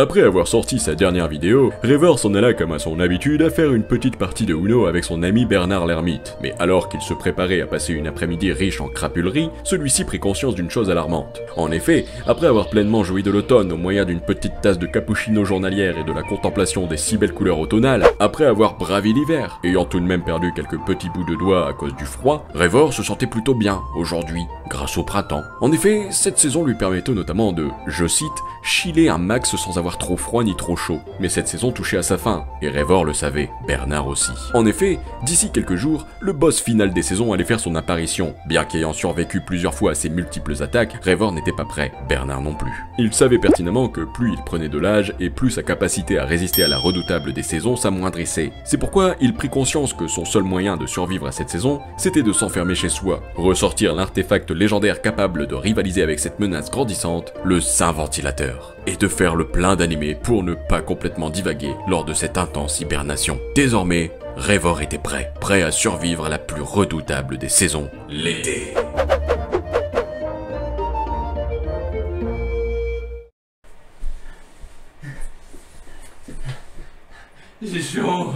Après avoir sorti sa dernière vidéo, Revor s'en alla comme à son habitude à faire une petite partie de Uno avec son ami Bernard l'ermite. Mais alors qu'il se préparait à passer une après-midi riche en crapulerie, celui-ci prit conscience d'une chose alarmante. En effet, après avoir pleinement joui de l'automne au moyen d'une petite tasse de cappuccino journalière et de la contemplation des si belles couleurs automnales, après avoir bravi l'hiver, ayant tout de même perdu quelques petits bouts de doigts à cause du froid, Revor se sentait plutôt bien aujourd'hui, grâce au printemps. En effet, cette saison lui permettait notamment de, je cite, chiller un max sans avoir trop froid ni trop chaud. Mais cette saison touchait à sa fin, et Revor le savait, Bernard aussi. En effet, d'ici quelques jours, le boss final des saisons allait faire son apparition. Bien qu'ayant survécu plusieurs fois à ses multiples attaques, Revor n'était pas prêt, Bernard non plus. Il savait pertinemment que plus il prenait de l'âge, et plus sa capacité à résister à la redoutable des saisons s'amoindrissait. C'est pourquoi il prit conscience que son seul moyen de survivre à cette saison, c'était de s'enfermer chez soi, ressortir l'artefact légendaire capable de rivaliser avec cette menace grandissante, le Saint Ventilateur, et de faire le plein d'animés pour ne pas complètement divaguer lors de cette intense hibernation. Désormais, Revor était prêt, prêt à survivre à la plus redoutable des saisons, l'été. J'ai chaud.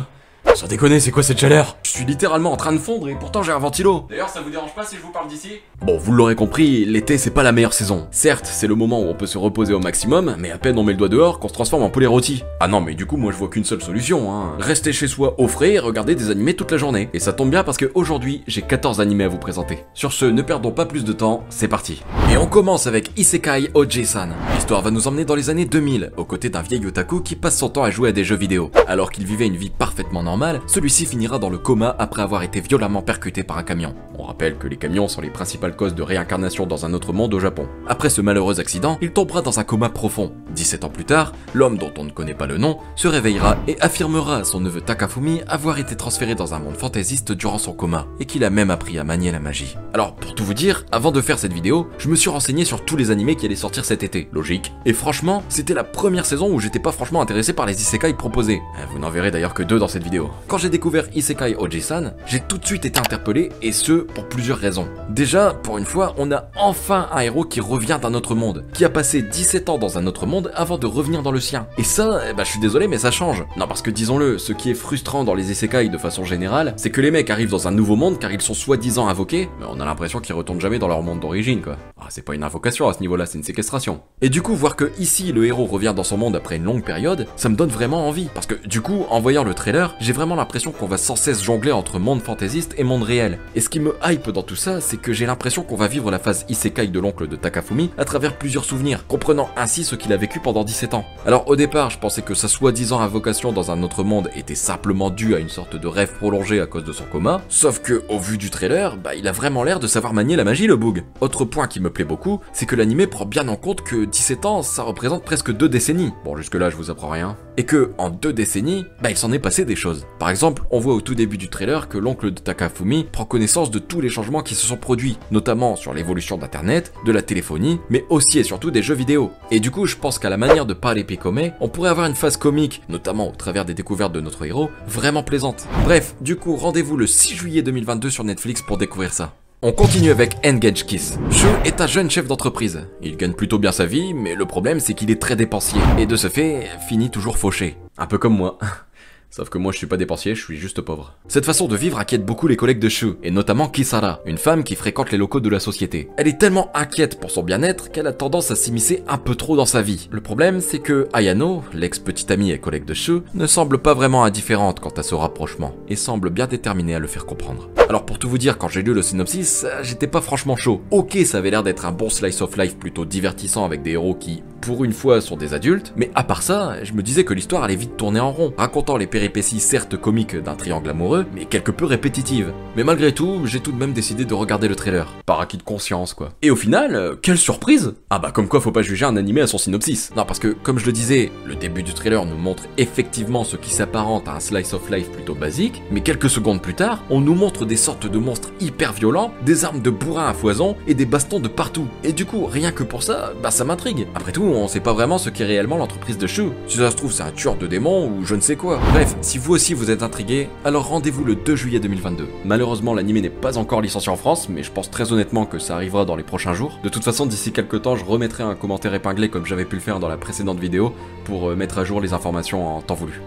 Sans déconner, c'est quoi cette chaleur Je suis littéralement en train de fondre et pourtant j'ai un ventilo. D'ailleurs, ça vous dérange pas si je vous parle d'ici? Bon, vous l'aurez compris, l'été c'est pas la meilleure saison. Certes, c'est le moment où on peut se reposer au maximum, mais à peine on met le doigt dehors qu'on se transforme en poulet rôti. Ah non, mais du coup, moi je vois qu'une seule solution, hein. Rester chez soi au frais et regarder des animés toute la journée. Et ça tombe bien parce que aujourd'hui, j'ai 14 animés à vous présenter. Sur ce, ne perdons pas plus de temps, c'est parti. Et on commence avec Isekai Oji-san. L'histoire va nous emmener dans les années 2000, aux côtés d'un vieil otaku qui passe son temps à jouer à des jeux vidéo. Alors qu'il vivait une vie parfaitement normale, celui-ci finira dans le coma après avoir été violemment percuté par un camion. On rappelle que les camions sont les principales causes de réincarnation dans un autre monde au Japon. Après ce malheureux accident, il tombera dans un coma profond. 17 ans plus tard, l'homme dont on ne connaît pas le nom se réveillera et affirmera à son neveu Takafumi avoir été transféré dans un monde fantaisiste durant son coma et qu'il a même appris à manier la magie. Alors, pour tout vous dire, avant de faire cette vidéo, je me suis renseigné sur tous les animés qui allaient sortir cet été. Logique. Et franchement, c'était la première saison où j'étais pas franchement intéressé par les isekai proposés. Euh, Vous n'en verrez d'ailleurs que deux dans cette vidéo. Quand j'ai découvert Isekai Oji-san, j'ai tout de suite été interpellé et ce pour plusieurs raisons. Déjà, pour une fois, on a enfin un héros qui revient d'un autre monde, qui a passé 17 ans dans un autre monde avant de revenir dans le sien. Et ça, eh ben, je suis désolé, mais ça change. Non, parce que disons-le, ce qui est frustrant dans les isekai de façon générale, c'est que les mecs arrivent dans un nouveau monde car ils sont soi-disant invoqués, mais on a l'impression qu'ils retournent jamais dans leur monde d'origine, quoi. Ah, c'est pas une invocation à ce niveau-là, c'est une séquestration. Et du coup, voir que ici, le héros revient dans son monde après une longue période, ça me donne vraiment envie. Parce que du coup, en voyant le trailer, j'ai vraiment l'impression qu'on va sans cesse jongler entre monde fantaisiste et monde réel. Et ce qui me hype dans tout ça, c'est que j'ai l'impression qu'on va vivre la phase isekai de l'oncle de Takafumi à travers plusieurs souvenirs, comprenant ainsi ce qu'il a vécu pendant 17 ans. Alors au départ, je pensais que sa soi-disant invocation dans un autre monde était simplement due à une sorte de rêve prolongé à cause de son coma, sauf que au vu du trailer, bah il a vraiment l'air de savoir manier la magie le boog. Autre point qui me plaît beaucoup, c'est que l'animé prend bien en compte que 17 ans, ça représente presque deux décennies. Bon jusque là je vous apprends rien. Et que en deux décennies, bah il s'en est passé des choses. Par exemple, on voit au tout début du trailer que l'oncle de Takafumi prend connaissance de tous les changements qui se sont produits, notamment sur l'évolution d'internet, de la téléphonie, mais aussi et surtout des jeux vidéo. Et du coup, je pense qu'à la manière de parler Picome, on pourrait avoir une phase comique, notamment au travers des découvertes de notre héros, vraiment plaisante. Bref, du coup, rendez-vous le 6 juillet 2022 sur Netflix pour découvrir ça. On continue avec Engage Kiss. Shu est un jeune chef d'entreprise. Il gagne plutôt bien sa vie, mais le problème c'est qu'il est très dépensier, et de ce fait, finit toujours fauché. Un peu comme moi. Sauf que moi je suis pas dépensier, je suis juste pauvre. Cette façon de vivre inquiète beaucoup les collègues de Shu, et notamment Kisara, une femme qui fréquente les locaux de la société. Elle est tellement inquiète pour son bien-être qu'elle a tendance à s'immiscer un peu trop dans sa vie. Le problème c'est que Ayano, l'ex-petite amie et collègue de Shu, ne semble pas vraiment indifférente quant à ce rapprochement, et semble bien déterminée à le faire comprendre. Alors pour tout vous dire, quand j'ai lu le synopsis, j'étais pas franchement chaud. Ok, ça avait l'air d'être un bon slice of life plutôt divertissant avec des héros qui, pour une fois, sont des adultes, mais à part ça, je me disais que l'histoire allait vite tourner en rond, racontant les péripéties certes comiques d'un triangle amoureux, mais quelque peu répétitives. Mais malgré tout, j'ai tout de même décidé de regarder le trailer. Par acquis de conscience, quoi. Et au final, euh, quelle surprise Ah bah comme quoi faut pas juger un animé à son synopsis. Non parce que, comme je le disais, le début du trailer nous montre effectivement ce qui s'apparente à un slice of life plutôt basique, mais quelques secondes plus tard, on nous montre des sortes de monstres hyper violents, des armes de bourrin à foison et des bastons de partout. Et du coup, rien que pour ça, bah ça m'intrigue. Après tout, on sait pas vraiment ce qu'est réellement l'entreprise de Shu. Si ça se trouve, c'est un tueur de démons ou je ne sais quoi. Bref, si vous aussi vous êtes intrigué, alors rendez-vous le 2 juillet 2022. Malheureusement, l'anime n'est pas encore licencié en France, mais je pense très honnêtement que ça arrivera dans les prochains jours. De toute façon, d'ici quelques temps, je remettrai un commentaire épinglé comme j'avais pu le faire dans la précédente vidéo pour euh, mettre à jour les informations en temps voulu.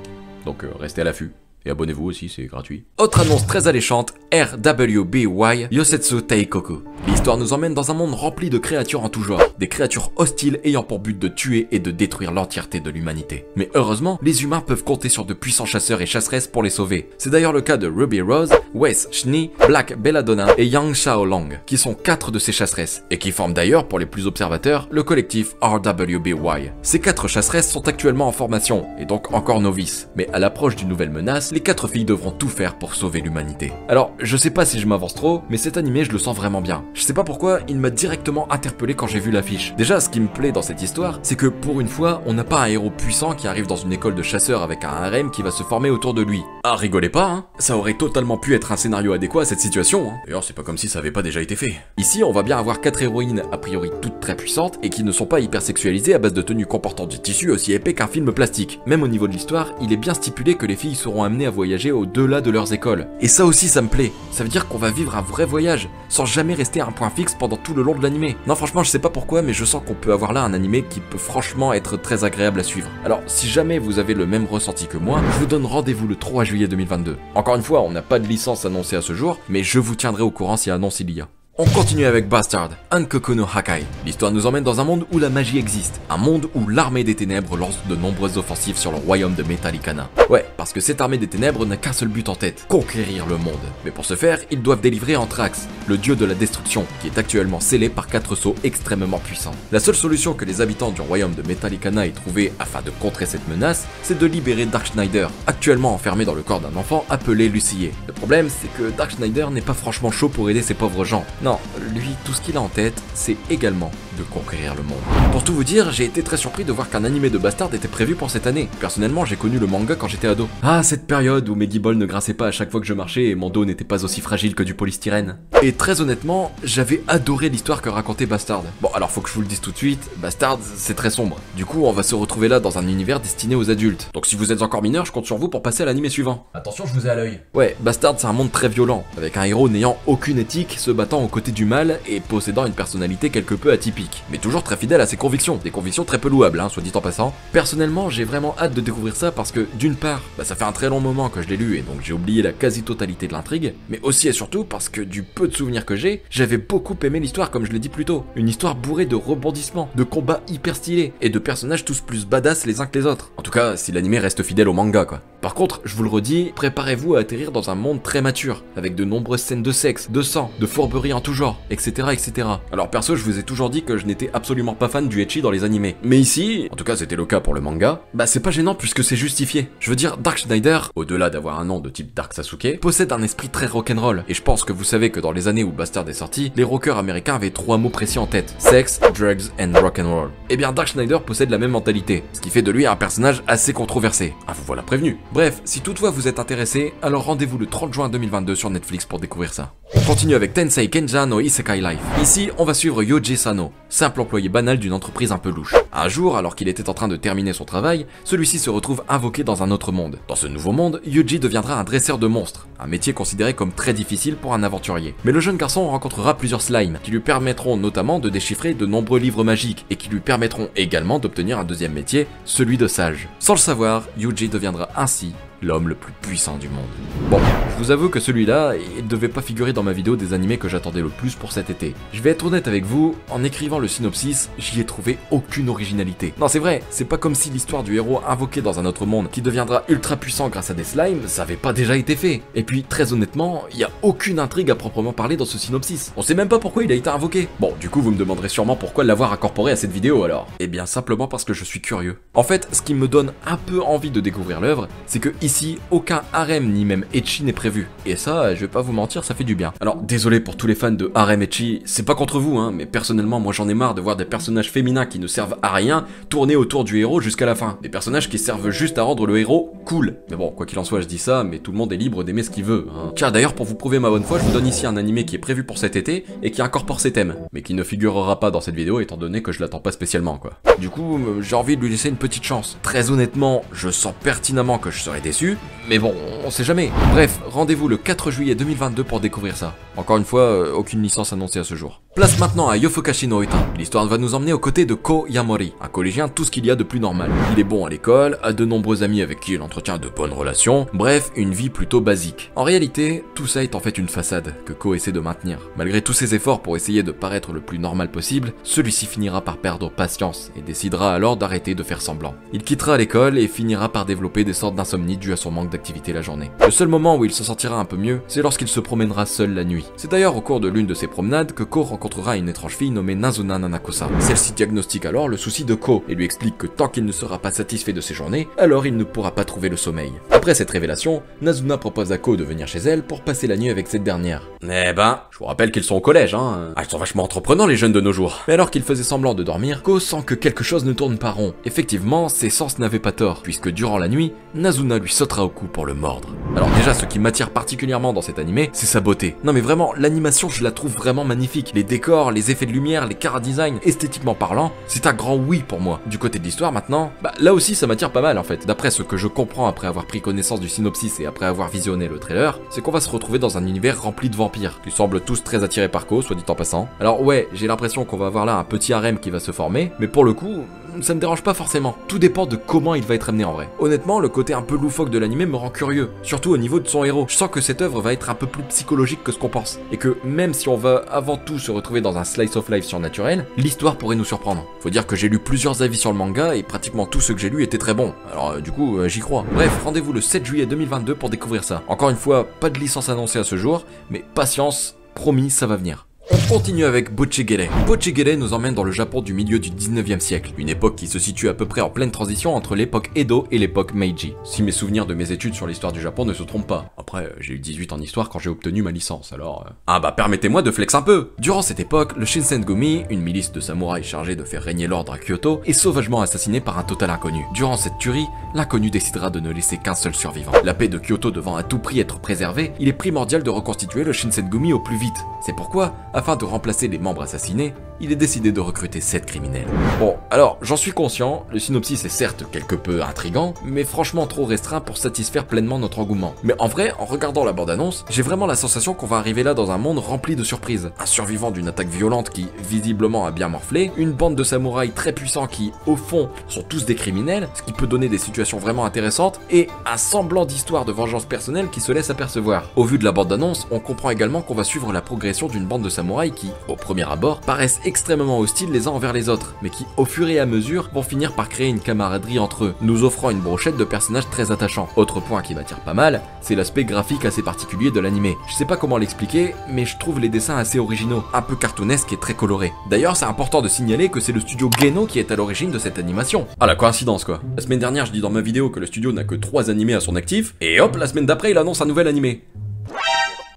Donc euh, restez à l'affût. Et abonnez-vous aussi, c'est gratuit. Autre annonce très alléchante, RWBY Yosetsu Teikoku. L'histoire nous emmène dans un monde rempli de créatures en tout genre, des créatures hostiles ayant pour but de tuer et de détruire l'entièreté de l'humanité. Mais heureusement, les humains peuvent compter sur de puissants chasseurs et chasseresses pour les sauver. C'est d'ailleurs le cas de Ruby Rose, Wes Shni, Black Belladonna et Yang Xiaolong, qui sont quatre de ces chasseresses, et qui forment d'ailleurs, pour les plus observateurs, le collectif RWBY. Ces quatre chasseresses sont actuellement en formation, et donc encore novices, mais à l'approche d'une nouvelle menace, les quatre filles devront tout faire pour sauver l'humanité. Alors, je sais pas si je m'avance trop, mais cet animé je le sens vraiment bien. Je sais pas pourquoi, il m'a directement interpellé quand j'ai vu l'affiche. Déjà, ce qui me plaît dans cette histoire, c'est que pour une fois, on n'a pas un héros puissant qui arrive dans une école de chasseurs avec un harem qui va se former autour de lui. Ah, rigolez pas, hein Ça aurait totalement pu être un scénario adéquat à cette situation, hein D'ailleurs, c'est pas comme si ça avait pas déjà été fait. Ici, on va bien avoir quatre héroïnes, a priori toutes très puissantes, et qui ne sont pas hyper sexualisées à base de tenues comportant du tissu aussi épais qu'un film plastique. Même au niveau de l'histoire, il est bien stipulé que les filles seront amenées à voyager au-delà de leurs écoles. Et ça aussi, ça me plaît. Ça veut dire qu'on va vivre un vrai voyage, sans jamais rester à un point fixe pendant tout le long de l'animé. Non, franchement, je sais pas pourquoi, mais je sens qu'on peut avoir là un animé qui peut franchement être très agréable à suivre. Alors, si jamais vous avez le même ressenti que moi, je vous donne rendez-vous le 3 juillet 2022. Encore une fois, on n'a pas de licence annoncée à ce jour, mais je vous tiendrai au courant si annonce il y a. On continue avec Bastard, Ankoku no Hakai. L'histoire nous emmène dans un monde où la magie existe, un monde où l'armée des ténèbres lance de nombreuses offensives sur le royaume de Metallicana. Ouais, parce que cette armée des ténèbres n'a qu'un seul but en tête, conquérir le monde. Mais pour ce faire, ils doivent délivrer Anthrax, le dieu de la destruction, qui est actuellement scellé par quatre sceaux extrêmement puissants. La seule solution que les habitants du royaume de Metallicana aient trouvé afin de contrer cette menace, c'est de libérer Dark Schneider, actuellement enfermé dans le corps d'un enfant appelé Lucier. Le problème, c'est que Dark Schneider n'est pas franchement chaud pour aider ces pauvres gens. Non, lui, tout ce qu'il a en tête, c'est également de conquérir le monde. Pour tout vous dire, j'ai été très surpris de voir qu'un animé de Bastard était prévu pour cette année. Personnellement, j'ai connu le manga quand j'étais ado. Ah, cette période où mes guibolles ne grinçaient pas à chaque fois que je marchais et mon dos n'était pas aussi fragile que du polystyrène. Et très honnêtement, j'avais adoré l'histoire que racontait Bastard. Bon, alors faut que je vous le dise tout de suite, Bastard, c'est très sombre. Du coup, on va se retrouver là dans un univers destiné aux adultes. Donc si vous êtes encore mineur, je compte sur vous pour passer à l'animé suivant. Attention, je vous ai à l'œil. Ouais, Bastard, c'est un monde très violent, avec un héros n'ayant aucune éthique, se battant aux côtés du mal et possédant une personnalité quelque peu atypique, mais toujours très fidèle à ses convictions, des convictions très peu louables, hein, soit dit en passant. Personnellement, j'ai vraiment hâte de découvrir ça parce que, d'une part, bah, ça fait un très long moment que je l'ai lu et donc j'ai oublié la quasi-totalité de l'intrigue, mais aussi et surtout parce que du peu de souvenirs que j'ai, j'avais beaucoup aimé l'histoire comme je l'ai dit plus tôt. Une histoire bourrée de rebondissements, de combats hyper stylés et de personnages tous plus badass les uns que les autres. En tout cas, si l'animé reste fidèle au manga, quoi. Par contre, je vous le redis, préparez-vous à atterrir dans un monde très mature, avec de nombreuses scènes de sexe, de sang, de fourberie en tout genre, etc., etc. Alors perso, je vous ai toujours dit que je n'étais absolument pas fan du ecchi dans les animés. Mais ici, en tout cas c'était le cas pour le manga, bah c'est pas gênant puisque c'est justifié. Je veux dire, Dark Schneider, au-delà d'avoir un nom de type Dark Sasuke, possède un esprit très rock'n'roll. Et je pense que vous savez que dans les années où Bastard est sorti, les rockers américains avaient trois mots précis en tête. Sex, drugs and rock'n'roll. Et bien Dark Schneider possède la même mentalité, ce qui fait de lui un personnage assez controversé. Ah vous voilà prévenu. Bref, si toutefois vous êtes intéressé, alors rendez-vous le 30 juin 2022 sur Netflix pour découvrir ça. On continue avec Tensei Kenja no Isekai Life. Ici, on va suivre Yoji Sano, simple employé banal d'une entreprise un peu louche. Un jour, alors qu'il était en train de terminer son travail, celui-ci se retrouve invoqué dans un autre monde. Dans ce nouveau monde, Yuji deviendra un dresseur de monstres, un métier considéré comme très difficile pour un aventurier. Mais le jeune garçon rencontrera plusieurs slimes, qui lui permettront notamment de déchiffrer de nombreux livres magiques, et qui lui permettront également d'obtenir un deuxième métier, celui de sage. Sans le savoir, Yuji deviendra ainsi Merci l'homme le plus puissant du monde. Bon, je vous avoue que celui-là, il devait pas figurer dans ma vidéo des animés que j'attendais le plus pour cet été. Je vais être honnête avec vous, en écrivant le synopsis, j'y ai trouvé aucune originalité. Non, c'est vrai, c'est pas comme si l'histoire du héros invoqué dans un autre monde, qui deviendra ultra puissant grâce à des slimes, ça avait pas déjà été fait. Et puis, très honnêtement, il y a aucune intrigue à proprement parler dans ce synopsis. On sait même pas pourquoi il a été invoqué. Bon, du coup, vous me demanderez sûrement pourquoi l'avoir incorporé à cette vidéo alors. Eh bien, simplement parce que je suis curieux. En fait, ce qui me donne un peu envie de découvrir l'œuvre, c'est que ici, aucun harem ni même etchi n'est prévu. Et ça, je vais pas vous mentir, ça fait du bien. Alors, désolé pour tous les fans de harem etchi, c'est pas contre vous, hein, mais personnellement, moi j'en ai marre de voir des personnages féminins qui ne servent à rien tourner autour du héros jusqu'à la fin. Des personnages qui servent juste à rendre le héros cool. Mais bon, quoi qu'il en soit, je dis ça, mais tout le monde est libre d'aimer ce qu'il veut. Hein. Tiens, d'ailleurs, pour vous prouver ma bonne foi, je vous donne ici un animé qui est prévu pour cet été et qui incorpore ces thèmes, mais qui ne figurera pas dans cette vidéo étant donné que je l'attends pas spécialement, quoi. Du coup, euh, j'ai envie de lui laisser une petite chance. Très honnêtement, je sens pertinemment que je serai déçu, mais bon, on sait jamais. Bref, rendez-vous le 4 juillet 2022 pour découvrir ça. Encore une fois, euh, aucune licence annoncée à ce jour. Place maintenant à Yofukashi no Ita. L'histoire va nous emmener aux côtés de Ko Yamori, un collégien tout ce qu'il y a de plus normal. Il est bon à l'école, a de nombreux amis avec qui il entretient de bonnes relations, bref, une vie plutôt basique. En réalité, tout ça est en fait une façade que Ko essaie de maintenir. Malgré tous ses efforts pour essayer de paraître le plus normal possible, celui-ci finira par perdre patience et décidera alors d'arrêter de faire semblant. Il quittera l'école et finira par développer des sortes d'insomnie à son manque d'activité la journée. Le seul moment où il se sentira un peu mieux, c'est lorsqu'il se promènera seul la nuit. C'est d'ailleurs au cours de l'une de ces promenades que Ko rencontrera une étrange fille nommée Nazuna Nanakosa. Celle-ci diagnostique alors le souci de Ko et lui explique que tant qu'il ne sera pas satisfait de ses journées, alors il ne pourra pas trouver le sommeil. Après cette révélation, Nazuna propose à Ko de venir chez elle pour passer la nuit avec cette dernière. Eh ben, je vous rappelle qu'ils sont au collège, hein. Ah, ils sont vachement entreprenants les jeunes de nos jours. Mais alors qu'il faisait semblant de dormir, Ko sent que quelque chose ne tourne pas rond. Effectivement, ses sens n'avaient pas tort, puisque durant la nuit, Nazuna lui sautera au cou pour le mordre. Alors déjà, ce qui m'attire particulièrement dans cet animé, c'est sa beauté. Non mais vraiment, l'animation, je la trouve vraiment magnifique. Les décors, les effets de lumière, les cara design, esthétiquement parlant, c'est un grand oui pour moi. Du côté de l'histoire maintenant, bah là aussi ça m'attire pas mal en fait. D'après ce que je comprends après avoir pris connaissance du synopsis et après avoir visionné le trailer, c'est qu'on va se retrouver dans un univers rempli de vampires, qui semblent tous très attirés par Ko, soit dit en passant. Alors ouais, j'ai l'impression qu'on va avoir là un petit harem qui va se former, mais pour le coup, ça me dérange pas forcément. Tout dépend de comment il va être amené en vrai. Honnêtement, le côté un peu loufoque de l'animé me rend curieux, surtout au niveau de son héros. Je sens que cette œuvre va être un peu plus psychologique que ce qu'on pense, et que même si on va avant tout se retrouver dans un slice of life surnaturel, l'histoire pourrait nous surprendre. Faut dire que j'ai lu plusieurs avis sur le manga et pratiquement tous ceux que j'ai lus étaient très bons. Alors euh, du coup, euh, j'y crois. Bref, rendez-vous le 7 juillet 2022 pour découvrir ça. Encore une fois, pas de licence annoncée à ce jour, mais patience, promis, ça va venir. On continue avec Bochigere. Bochigere nous emmène dans le Japon du milieu du 19e siècle, une époque qui se situe à peu près en pleine transition entre l'époque Edo et l'époque Meiji. Si mes souvenirs de mes études sur l'histoire du Japon ne se trompent pas. Après, j'ai eu 18 en histoire quand j'ai obtenu ma licence, alors... euh, Ah bah permettez-moi de flex un peu Durant cette époque, le Shinsengumi, une milice de samouraïs chargée de faire régner l'ordre à Kyoto, est sauvagement assassiné par un total inconnu. Durant cette tuerie, l'inconnu décidera de ne laisser qu'un seul survivant. La paix de Kyoto devant à tout prix être préservée, il est primordial de reconstituer le Shinsengumi au plus vite. C'est pourquoi, afin de remplacer les membres assassinés, il est décidé de recruter 7 criminels. Bon, alors, j'en suis conscient, le synopsis est certes quelque peu intrigant, mais franchement trop restreint pour satisfaire pleinement notre engouement. Mais en vrai, en regardant la bande-annonce, j'ai vraiment la sensation qu'on va arriver là dans un monde rempli de surprises. Un survivant d'une attaque violente qui, visiblement, a bien morflé, une bande de samouraïs très puissants qui, au fond, sont tous des criminels, ce qui peut donner des situations vraiment intéressantes, et un semblant d'histoire de vengeance personnelle qui se laisse apercevoir. Au vu de la bande-annonce, on comprend également qu'on va suivre la progression d'une bande de samouraïs qui, au premier abord, paraissent extrêmement hostiles les uns envers les autres, mais qui, au fur et à mesure, vont finir par créer une camaraderie entre eux, nous offrant une brochette de personnages très attachants. Autre point qui m'attire pas mal, c'est l'aspect graphique assez particulier de l'animé. Je sais pas comment l'expliquer, mais je trouve les dessins assez originaux, un peu cartoonesques et très colorés. D'ailleurs, c'est important de signaler que c'est le studio Geno qui est à l'origine de cette animation. Ah la coïncidence quoi. La semaine dernière, je dis dans ma vidéo que le studio n'a que 3 animés à son actif, et hop, la semaine d'après, il annonce un nouvel animé.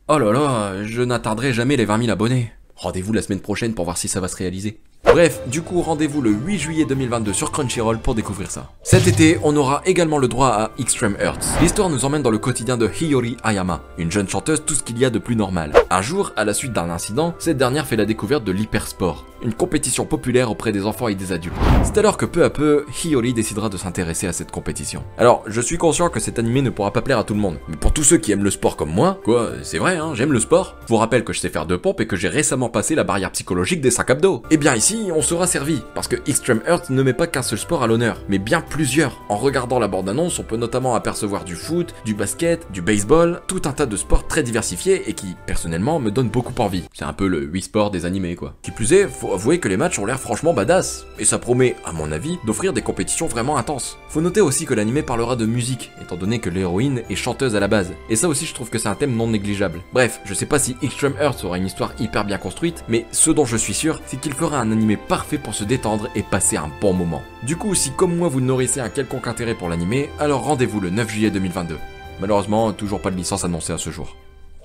Oh là là, je n'atteindrai jamais les 20 000 abonnés. Rendez-vous la semaine prochaine pour voir si ça va se réaliser. Bref, du coup, rendez-vous le 8 juillet 2022 sur Crunchyroll pour découvrir ça. Cet été, on aura également le droit à Extreme Earth. L'histoire nous emmène dans le quotidien de Hiyori Ayama, une jeune chanteuse tout ce qu'il y a de plus normal. Un jour, à la suite d'un incident, cette dernière fait la découverte de l'hypersport, une compétition populaire auprès des enfants et des adultes. C'est alors que peu à peu, Hiyori décidera de s'intéresser à cette compétition. Alors, je suis conscient que cet animé ne pourra pas plaire à tout le monde, mais pour tous ceux qui aiment le sport comme moi, quoi, c'est vrai, hein, j'aime le sport. Vous rappelle que je sais faire deux pompes et que j'ai récemment passé la barrière psychologique des 5 abdos. Et bien ici, on sera servi, parce que Extreme Earth ne met pas qu'un seul sport à l'honneur, mais bien plusieurs. En regardant la bande-annonce, on peut notamment apercevoir du foot, du basket, du baseball, tout un tas de sports très diversifiés et qui, personnellement, me donnent beaucoup envie. C'est un peu le Wii Sport des animés, quoi. Qui plus est, faut avouer que les matchs ont l'air franchement badass, et ça promet, à mon avis, d'offrir des compétitions vraiment intenses. Faut noter aussi que l'animé parlera de musique, étant donné que l'héroïne est chanteuse à la base, et ça aussi je trouve que c'est un thème non négligeable. Bref, je sais pas si Extreme Earth aura une histoire hyper bien construite, mais ce dont je suis sûr, c'est qu'il fera un animé parfait pour se détendre et passer un bon moment. Du coup, si comme moi vous nourrissez un quelconque intérêt pour l'animé, alors rendez-vous le 9 juillet 2022. Malheureusement, toujours pas de licence annoncée à ce jour.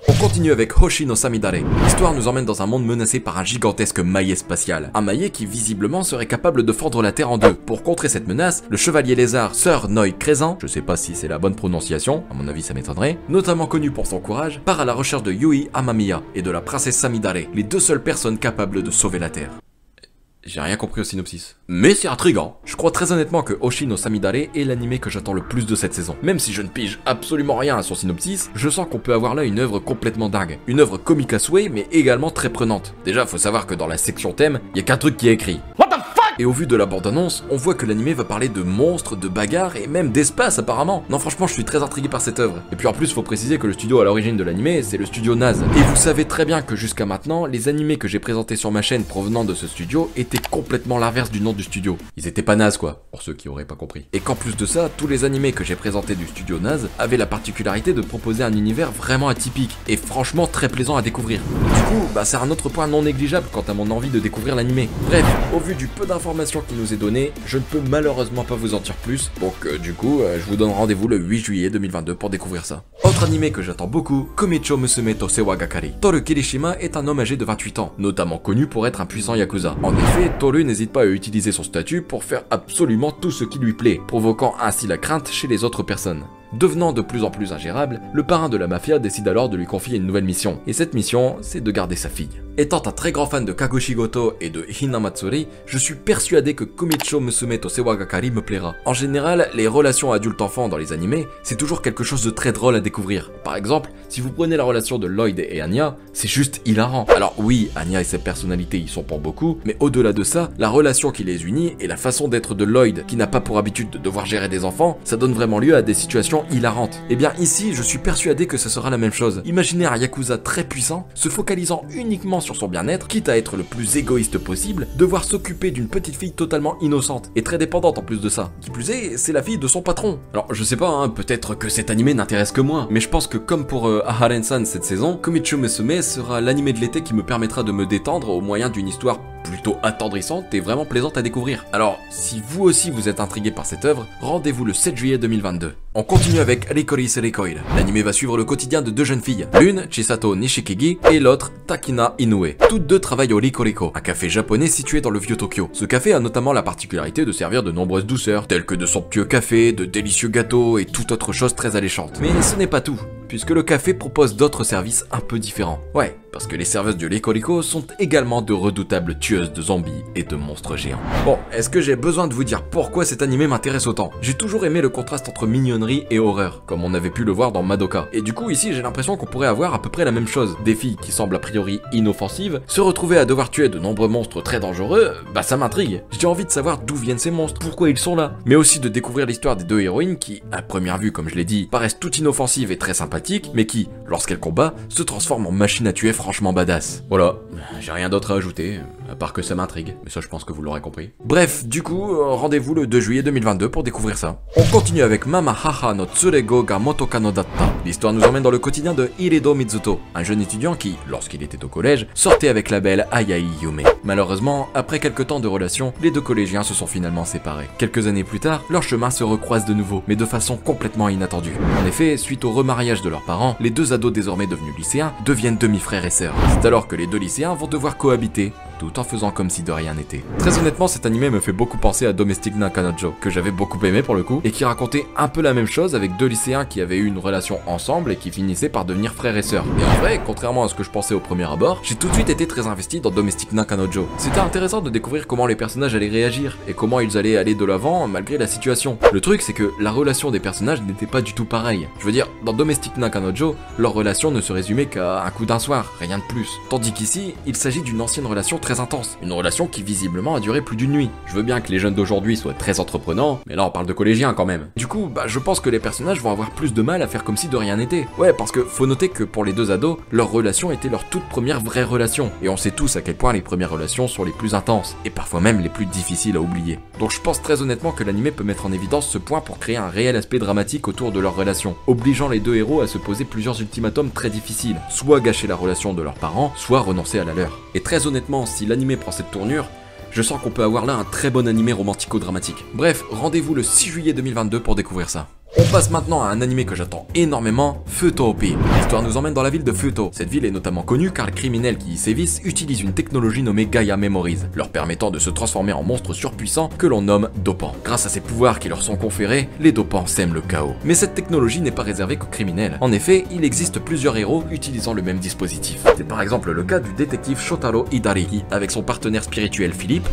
On continue avec Hoshi no Samidare. L'histoire nous emmène dans un monde menacé par un gigantesque maillet spatial. Un maillet qui visiblement serait capable de fendre la Terre en deux. Pour contrer cette menace, le chevalier lézard Sir Noi Crézan, je sais pas si c'est la bonne prononciation, à mon avis ça m'étonnerait, notamment connu pour son courage, part à la recherche de Yui Amamiya et de la princesse Samidare, les deux seules personnes capables de sauver la Terre. J'ai rien compris au synopsis. Mais c'est intriguant. Je crois très honnêtement que Oshino Samidare est l'animé que j'attends le plus de cette saison. Même si je ne pige absolument rien à son synopsis, je sens qu'on peut avoir là une œuvre complètement dingue. Une œuvre comique à souhait, mais également très prenante. Déjà, faut savoir que dans la section thème, il y a qu'un truc qui est écrit. Et au vu de la bande-annonce, on voit que l'animé va parler de monstres, de bagarres et même d'espace apparemment. Non franchement, je suis très intrigué par cette œuvre. Et puis en plus, faut préciser que le studio à l'origine de l'animé, c'est le studio Naz. Et vous savez très bien que jusqu'à maintenant, les animés que j'ai présentés sur ma chaîne provenant de ce studio étaient complètement l'inverse du nom du studio. Ils étaient pas Naz quoi, pour ceux qui auraient pas compris. Et qu'en plus de ça, tous les animés que j'ai présentés du studio Naz avaient la particularité de proposer un univers vraiment atypique et franchement très plaisant à découvrir. Du coup, bah c'est un autre point non négligeable quant à mon envie de découvrir l'animé. Bref, au vu du peu d'informations qui nous est donné, je ne peux malheureusement pas vous en dire plus, donc euh, du coup, euh, je vous donne rendez-vous le 8 juillet 2022 pour découvrir ça. Autre animé que j'attends beaucoup, Komicho Musume to Sewagakari. Toru Kirishima est un homme âgé de 28 ans, notamment connu pour être un puissant yakuza. En effet, Toru n'hésite pas à utiliser son statut pour faire absolument tout ce qui lui plaît, provoquant ainsi la crainte chez les autres personnes. Devenant de plus en plus ingérable, le parrain de la mafia décide alors de lui confier une nouvelle mission. Et cette mission, c'est de garder sa fille. Étant un très grand fan de Kagoshigoto et de Hinamatsuri, je suis persuadé que Komicho Musume to Sewagakari me plaira. En général, les relations adulte-enfant dans les animés, c'est toujours quelque chose de très drôle à découvrir. Par exemple, si vous prenez la relation de Lloyd et Anya, c'est juste hilarant. Alors oui, Anya et sa personnalité y sont pour beaucoup, mais au-delà de ça, la relation qui les unit et la façon d'être de Lloyd, qui n'a pas pour habitude de devoir gérer des enfants, ça donne vraiment lieu à des situations hilarantes. Et bien ici, je suis persuadé que ce sera la même chose. Imaginez un Yakuza très puissant, se focalisant uniquement sur son bien-être, quitte à être le plus égoïste possible, devoir s'occuper d'une petite fille totalement innocente et très dépendante en plus de ça. Qui plus est, c'est la fille de son patron. Alors je sais pas, hein, peut-être que cet animé n'intéresse que moi, mais je pense que comme pour euh, Aharen-san cette saison, Komicho Musume sera l'animé de l'été qui me permettra de me détendre au moyen d'une histoire plutôt attendrissante et vraiment plaisante à découvrir. Alors, si vous aussi vous êtes intrigué par cette œuvre, rendez-vous le 7 juillet 2022. On continue avec Rikori Serekoil. L'anime va suivre le quotidien de deux jeunes filles, l'une Chisato Nishikigi et l'autre Takina Inoue. Toutes deux travaillent au Rikoriko, un café japonais situé dans le vieux Tokyo. Ce café a notamment la particularité de servir de nombreuses douceurs, telles que de somptueux cafés, de délicieux gâteaux et toute autre chose très alléchante. Mais ce n'est pas tout puisque le café propose d'autres services un peu différents. Ouais, parce que les serveuses du Licorico sont également de redoutables tueuses de zombies et de monstres géants. Bon, est-ce que j'ai besoin de vous dire pourquoi cet animé m'intéresse autant? J'ai toujours aimé le contraste entre mignonnerie et horreur, comme on avait pu le voir dans Madoka. Et du coup, ici, j'ai l'impression qu'on pourrait avoir à peu près la même chose. Des filles qui semblent a priori inoffensives, se retrouver à devoir tuer de nombreux monstres très dangereux, bah ça m'intrigue. J'ai envie de savoir d'où viennent ces monstres, pourquoi ils sont là, mais aussi de découvrir l'histoire des deux héroïnes qui, à première vue, comme je l'ai dit, paraissent toutes inoffensives et très sympathiques, mais qui, lorsqu'elles combat, se transforment en machine à tuer franchement badass. Voilà, j'ai rien d'autre à ajouter, à part que ça m'intrigue, mais ça je pense que vous l'aurez compris. Bref, du coup, euh, rendez-vous le 2 juillet 2022 pour découvrir ça. On continue avec Mama Haha no Tsurego ga Motoka no Datta. L'histoire nous emmène dans le quotidien de Hiredo Mizuto, un jeune étudiant qui, lorsqu'il était au collège, sortait avec la belle Ayai Yume. Malheureusement, après quelques temps de relation, les deux collégiens se sont finalement séparés. Quelques années plus tard, leurs chemins se recroisent de nouveau, mais de façon complètement inattendue. En effet, suite au remariage de leurs parents, les deux ados désormais devenus lycéens deviennent demi-frères et sœurs. C'est alors que les deux lycéens vont devoir cohabiter, tout en faisant comme si de rien n'était. Très honnêtement, cet animé me fait beaucoup penser à Domestic Nakanojo, que j'avais beaucoup aimé pour le coup, et qui racontait un peu la même chose avec deux lycéens qui avaient eu une relation ensemble et qui finissaient par devenir frères et sœurs. Et en vrai, contrairement à ce que je pensais au premier abord, j'ai tout de suite été très investi dans Domestic Nakanojo. C'était intéressant de découvrir comment les personnages allaient réagir, et comment ils allaient aller de l'avant malgré la situation. Le truc, c'est que la relation des personnages n'était pas du tout pareille. Je veux dire, dans Domestic Nakanojo, leur relation ne se résumait qu'à un coup d'un soir, rien de plus. Tandis qu'ici, il s'agit d'une ancienne relation très intense, une relation qui visiblement a duré plus d'une nuit. Je veux bien que les jeunes d'aujourd'hui soient très entreprenants, mais là on parle de collégiens quand même. Du coup, bah je pense que les personnages vont avoir plus de mal à faire comme si de rien n'était. Ouais, parce que faut noter que pour les deux ados, leur relation était leur toute première vraie relation, et on sait tous à quel point les premières relations sont les plus intenses, et parfois même les plus difficiles à oublier. Donc je pense très honnêtement que l'anime peut mettre en évidence ce point pour créer un réel aspect dramatique autour de leur relation, obligeant les deux héros à se poser plusieurs ultimatums très difficiles, soit gâcher la relation de leurs parents, soit renoncer à la leur. Et très honnêtement, si l'anime prend cette tournure, je sens qu'on peut avoir là un très bon animé romantico-dramatique. Bref, rendez-vous le 6 juillet 2022 pour découvrir ça. On passe maintenant à un animé que j'attends énormément, Futopi. L'histoire nous emmène dans la ville de Futo. Cette ville est notamment connue car les criminels qui y sévissent utilisent une technologie nommée Gaia Memories, leur permettant de se transformer en monstres surpuissants que l'on nomme dopants. Grâce à ces pouvoirs qui leur sont conférés, les dopants sèment le chaos. Mais cette technologie n'est pas réservée qu'aux criminels. En effet, il existe plusieurs héros utilisant le même dispositif. C'est par exemple le cas du détective Shotaro Hidari avec son partenaire spirituel Philippe,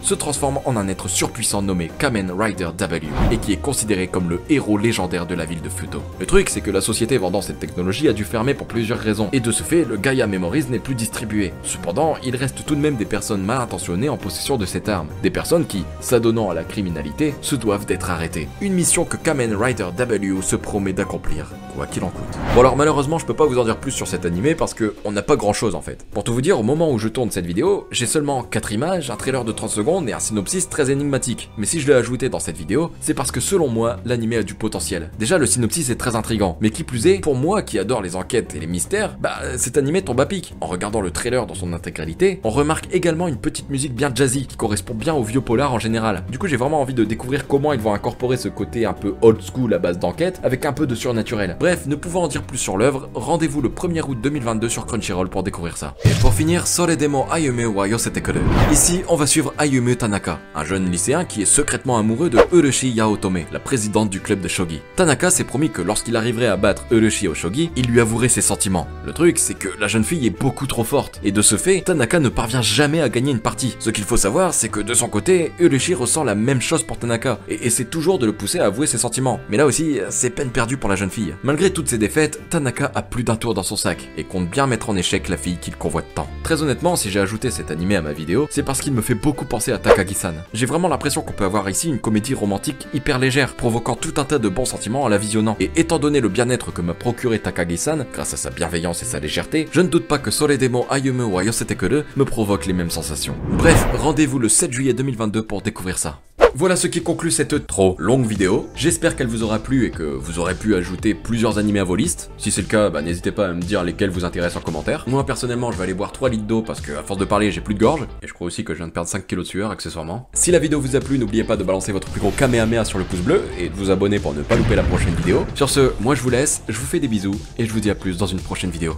se transforme en un être surpuissant nommé Kamen Rider W et qui est considéré comme le héros légendaire de la ville de Futo. Le truc c'est que la société vendant cette technologie a dû fermer pour plusieurs raisons et de ce fait le Gaia Memories n'est plus distribué. Cependant, il reste tout de même des personnes mal intentionnées en possession de cette arme, des personnes qui, s'adonnant à la criminalité, se doivent d'être arrêtées. Une mission que Kamen Rider W se promet d'accomplir, quoi qu'il en coûte. Bon alors malheureusement je peux pas vous en dire plus sur cet animé parce que on n'a pas grand chose en fait. Pour tout vous dire, au moment où je tourne cette vidéo, j'ai seulement 4 images, un trailer de 30 secondes et un synopsis très énigmatique. Mais si je l'ai ajouté dans cette vidéo, c'est parce que selon moi, l'anime a du potentiel. Déjà, le synopsis est très intrigant, mais qui plus est, pour moi qui adore les enquêtes et les mystères, bah cet animé tombe à pic. En regardant le trailer dans son intégralité, on remarque également une petite musique bien jazzy qui correspond bien au vieux polar en général. Du coup, j'ai vraiment envie de découvrir comment ils vont incorporer ce côté un peu old school à base d'enquête avec un peu de surnaturel. Bref, ne pouvant en dire plus sur l'œuvre, rendez-vous le 1er août 2022 sur Crunchyroll pour découvrir ça. Et pour finir, Soredemo Ayume wa Yosetekure. Ici, on va suivre Ayume Tanaka, un jeune lycéen qui est secrètement amoureux de Urushi Yaotome, la présidente du club de shogi. Tanaka s'est promis que lorsqu'il arriverait à battre Urushi au shogi, il lui avouerait ses sentiments. Le truc, c'est que la jeune fille est beaucoup trop forte, et de ce fait, Tanaka ne parvient jamais à gagner une partie. Ce qu'il faut savoir, c'est que de son côté, Urushi ressent la même chose pour Tanaka, et essaie toujours de le pousser à avouer ses sentiments. Mais là aussi, c'est peine perdue pour la jeune fille. Malgré toutes ses défaites, Tanaka a plus d'un tour dans son sac, et compte bien mettre en échec la fille qu'il convoite tant. Très honnêtement, si j'ai ajouté cet animé à ma vidéo, c'est parce qu'il me fait beaucoup à Takagi-san. J'ai vraiment l'impression qu'on peut avoir ici une comédie romantique hyper légère, provoquant tout un tas de bons sentiments en la visionnant. Et étant donné le bien-être que m'a procuré Takagi-san, grâce à sa bienveillance et sa légèreté, je ne doute pas que Soredemo Ayume wa Yosetekure me provoque les mêmes sensations. Bref, rendez-vous le 7 juillet 2022 pour découvrir ça. Voilà ce qui conclut cette trop longue vidéo. J'espère qu'elle vous aura plu et que vous aurez pu ajouter plusieurs animés à vos listes. Si c'est le cas, bah, n'hésitez pas à me dire lesquels vous intéressent en commentaire. Moi personnellement, je vais aller boire 3 litres d'eau parce que à force de parler, j'ai plus de gorge. Et je crois aussi que je viens de perdre 5 kilos de sueur accessoirement. Si la vidéo vous a plu, n'oubliez pas de balancer votre plus gros kamehameha sur le pouce bleu et de vous abonner pour ne pas louper la prochaine vidéo. Sur ce, moi je vous laisse, je vous fais des bisous et je vous dis à plus dans une prochaine vidéo.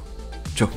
Ciao